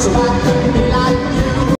是吧。